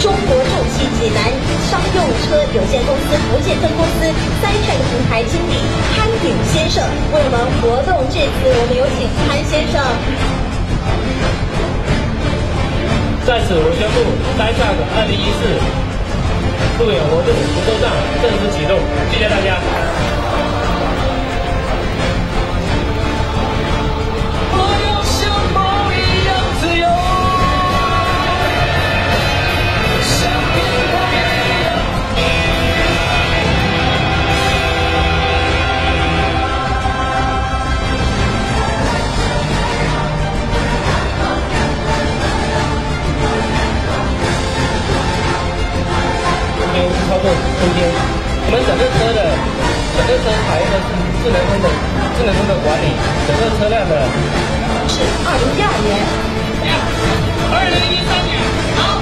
中国重汽济南商用车有限公司福建分公司三善平台经理潘鼎先生为我们活动致辞。我们有请潘先生。在此，我宣布三善二零一四路演活动福州站正式启动，谢谢大家。空间，我们整个车的整个车采用的是智能风的智能风的管理，整个车辆的。是二零一二年，二零一三年，好，